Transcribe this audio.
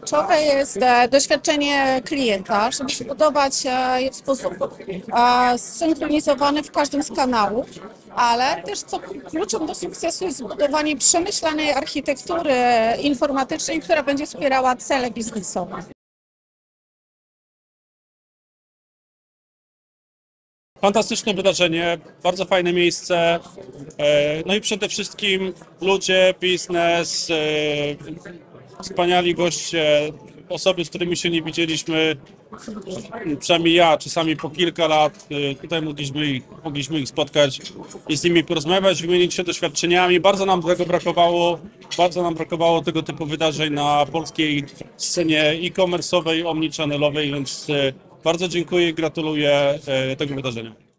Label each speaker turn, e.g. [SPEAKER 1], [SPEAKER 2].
[SPEAKER 1] Kluczowe jest e, doświadczenie klienta, żeby zbudować e, je w sposób e, zsynchronizowany w każdym z kanałów, ale też co kluczem do sukcesu jest zbudowanie przemyślanej architektury informatycznej, która będzie wspierała cele biznesowe.
[SPEAKER 2] Fantastyczne wydarzenie, bardzo fajne miejsce. e, No i przede wszystkim ludzie, biznes, e, wspaniali goście, osoby, z którymi się nie widzieliśmy, przynajmniej ja, czasami po kilka lat. e, Tutaj mogliśmy ich, mogliśmy ich spotkać i z nimi porozmawiać, wymienić się doświadczeniami. Bardzo nam tego brakowało, bardzo nam brakowało tego typu wydarzeń na polskiej scenie e-commerce'owej, omnichannel'owej, więc bardzo dziękuję i gratuluję e, tego wydarzenia.